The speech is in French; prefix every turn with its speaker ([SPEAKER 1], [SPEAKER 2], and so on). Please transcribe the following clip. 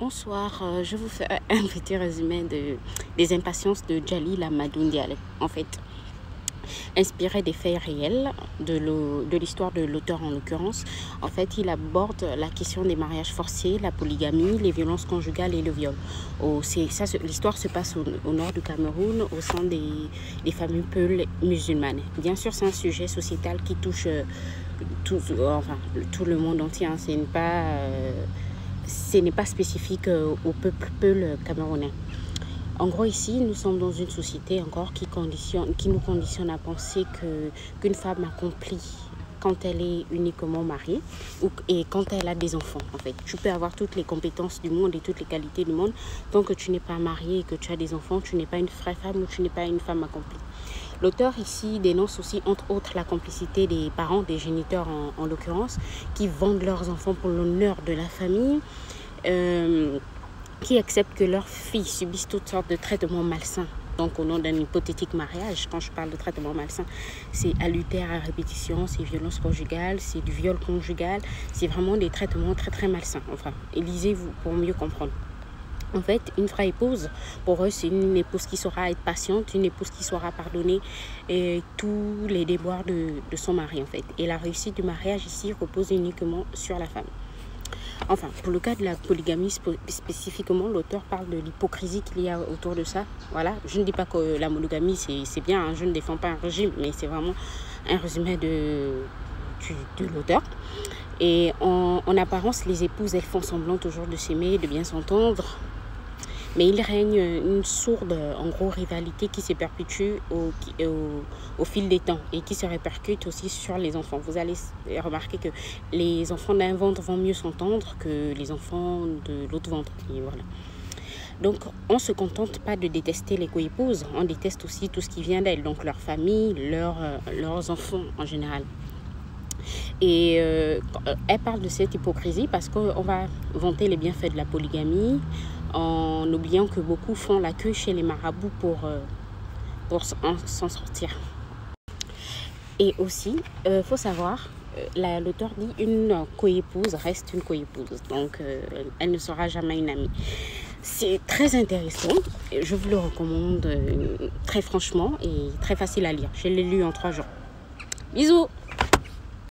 [SPEAKER 1] Bonsoir, euh, je vous fais un petit résumé de, des impatiences de Jalil Amadou En fait, inspiré des faits réels de l'histoire de l'auteur en l'occurrence. En fait, il aborde la question des mariages forcés, la polygamie, les violences conjugales et le viol. L'histoire se passe au, nord du Cameroun, au sein des, des familles peules musulmanes. Bien sûr, c'est un sujet sociétal qui touche euh, tout, le monde entier. Hein. Ce n'est pas... Euh, ce n'est pas spécifique euh, au peuple camerounais. En gros, ici, nous sommes dans une société encore qui, nous conditionne à penser qu'une femme accomplit quand elle est uniquement mariée et quand elle a des enfants. En fait, tu peux avoir toutes les compétences du monde et toutes les qualités du monde. Tant que tu n'es pas mariée et que tu as des enfants, tu n'es pas une vraie femme ou tu n'es pas une femme accomplie. L'auteur ici dénonce aussi, entre autres, la complicité des parents, des géniteurs en, l'occurrence, qui vendent leurs enfants pour l'honneur de la famille, euh, qui acceptent que leurs filles subissent toutes sortes de traitements malsains. Donc au nom d'un hypothétique mariage, quand je parle de traitement malsain, c'est adultère à répétition, c'est violence conjugale, c'est du viol conjugal, c'est vraiment des traitements très très malsains. Enfin, lisez-vous pour mieux comprendre. En fait, une vraie épouse, pour eux, c'est une épouse qui saura être patiente, une épouse qui saura pardonner tous les déboires de, de son mari, en fait. Et la réussite du mariage ici repose uniquement sur la femme. Enfin, pour le cas de la polygamie spécifiquement, l'auteur parle de l'hypocrisie qu'il y a autour de ça. Voilà, je ne dis pas que la monogamie c'est bien, hein. je ne défends pas un régime, mais c'est vraiment un résumé de, l'auteur. Et en, en, apparence, les épouses, elles font semblant toujours de s'aimer, de bien s'entendre, mais il règne une sourde, en gros, rivalité qui se perpétue au, fil des temps et qui se répercute aussi sur les enfants. Vous allez remarquer que les enfants d'un ventre vont mieux s'entendre que les enfants de l'autre ventre. Voilà. Donc, on ne se contente pas de détester les coépouses, on déteste aussi tout ce qui vient d'elles, donc leur famille, euh, leurs enfants en général. Et euh, elle parle de cette hypocrisie parce qu'on va vanter les bienfaits de la polygamie, en oubliant que beaucoup font la queue chez les marabouts pour, euh, pour s'en sortir. Et aussi, il euh, faut savoir, euh, l'auteur dit une coépouse reste une coépouse, donc elle ne sera jamais une amie. C'est très intéressant, je vous le recommande très franchement et très facile à lire. Je l'ai lu en trois jours. Bisous